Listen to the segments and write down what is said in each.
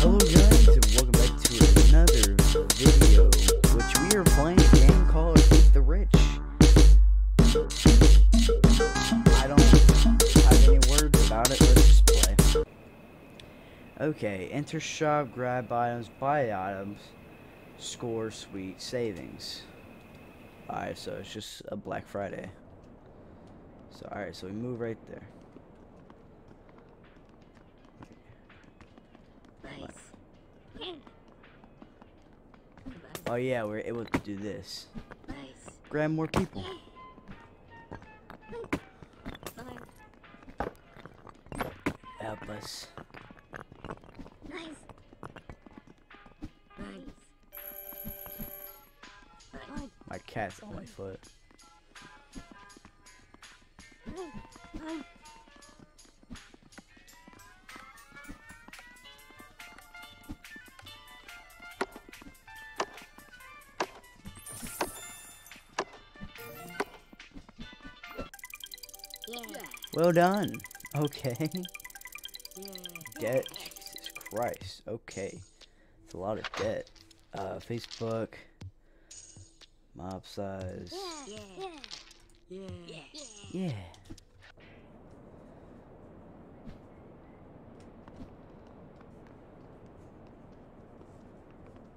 Hello guys and welcome back to another video which we are playing a game called Eat the Rich. I don't have any words about it, let's just play. Okay, enter shop, grab items, buy items, score sweet savings. Alright, so it's just a Black Friday. So alright, so we move right there. Nice. Oh yeah, we're able to do this. Nice. Grab more people. Help us. My cat's on my foot. Well done. Okay. Yeah. Debt. Jesus Christ. Okay. It's a lot of debt. Uh, Facebook. Mob size. Yeah. Yeah. Yeah. Yeah.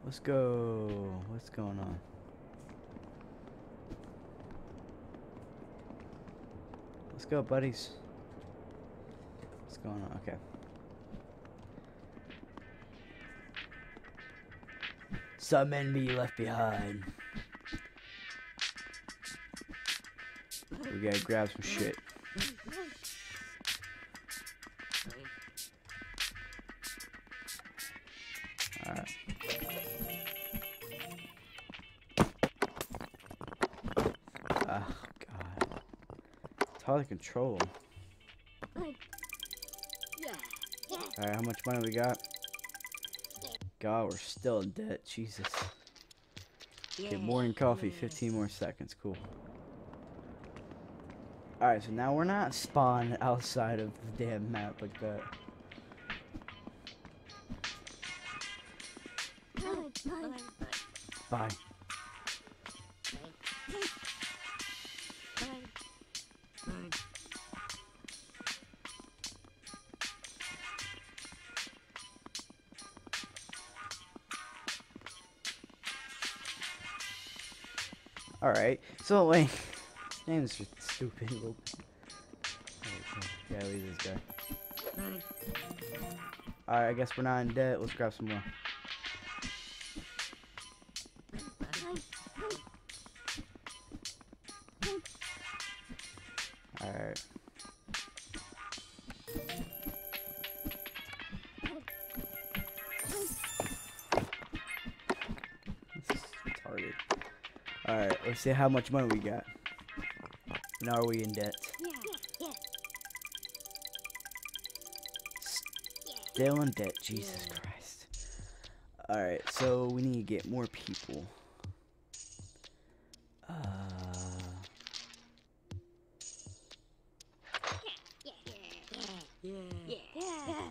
Let's go. What's going on? Go, buddies. What's going on? Okay. Some enemy left behind. We gotta grab some shit. Alright. Oh god. It's hard to control 'em. Yeah. Yeah. Alright, how much money we got? God, we're still in debt. Jesus. Get morning coffee, 15 more seconds. Cool. Alright, so now we're not spawned outside of the damn map like that. Bye. Alright, so. His name's just stupid. Yeah, leave this guy. Alright, I guess we're not in debt. Let's grab some more. Alright, let's see how much money we got. Now are we in debt? Still in debt, Jesus Christ. Alright, so we need to get more people. Uh,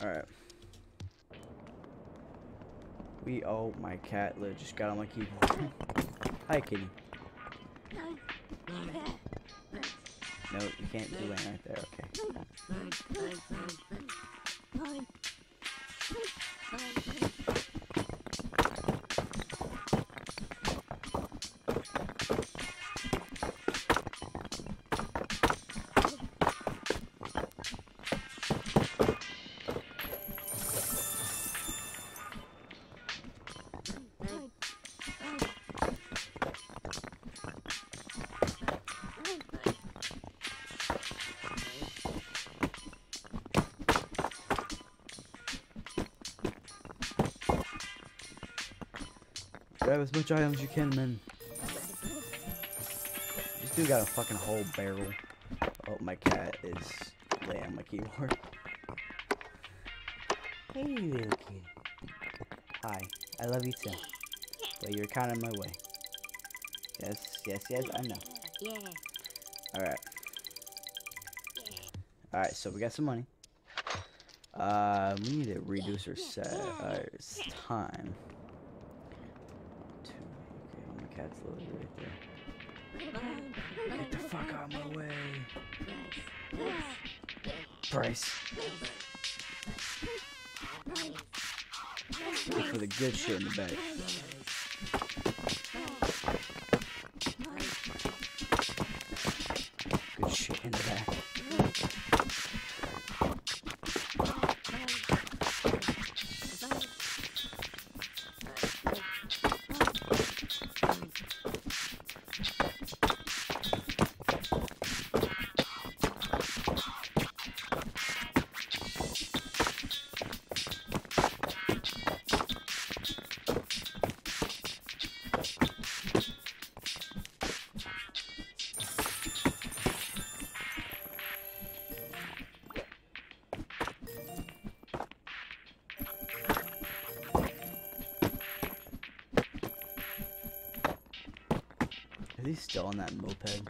Alright. We oh my cat just got on my keyboard. Hi kitty. No, you can't do that right there, okay. Grab as much items as you can, man. This dude got a fucking whole barrel. Oh, my cat is laying on my keyboard. Hey, little kitty. Hi, I love you too. But you're kind of my way. Yes, yes, yes, I know. Yeah. Alright. Alright, so we got some money. Uh, we need to reduce our set our s- time. Two. Okay, oh, my cat's loaded right there. Get the fuck out of my way, Bryce. Look for the good shit in the bag. Are they still on that moped?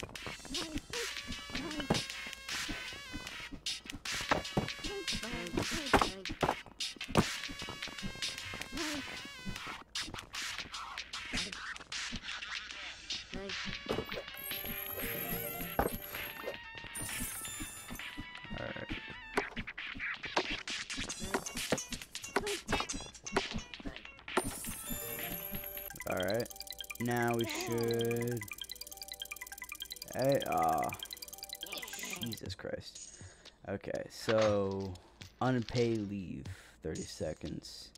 Alright. Now we should. Hey, ah. Jesus Christ. Okay, so. Unpaid leave. 30 seconds.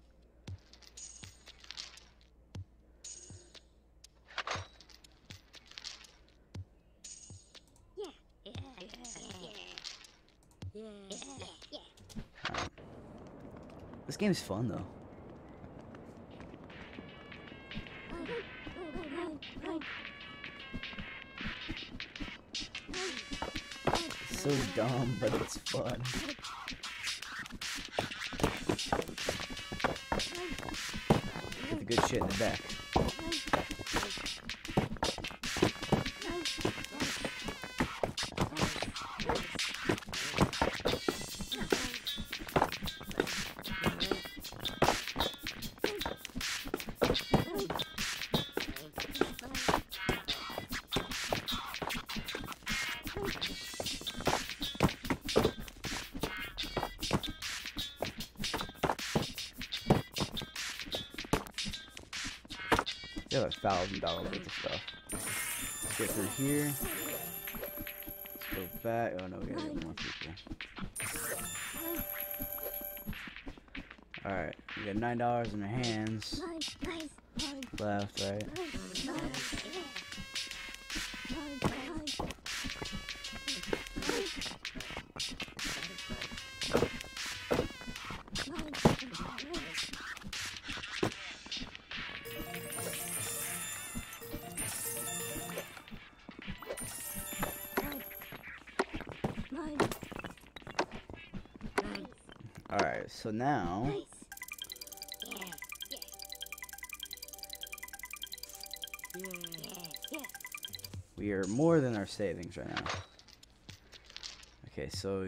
This game's fun though. So dumb, but it's fun. Get the good shit in the back. You have a thousand dollars worth of stuff. Let's get through here. Let's go back. Oh no, we gotta get more people. Alright, we got nine dollars in our hands. Left, right. Alright, so now we are more than our savings right now. Okay, so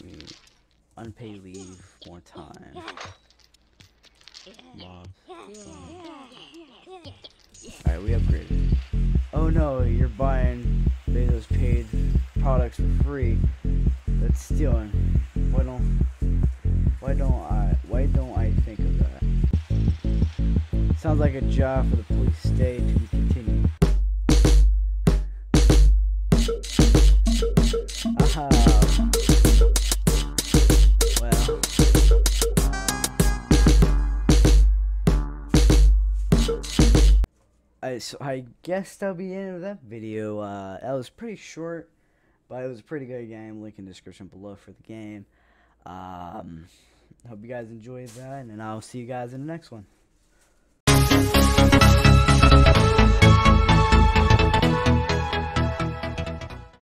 we unpaid leave one time. Alright, we upgraded. Oh no, you're buying those paid products for free. That's stealing. Why don't why don't I why don't I think of that? Sounds like a job for the police stay to be continued. Aha. Well. I, so I guess that'll be the end of that video. Uh, that was pretty short, but it was a pretty good game. Link in the description below for the game. Um, hope you guys enjoyed that, and I'll see you guys in the next one.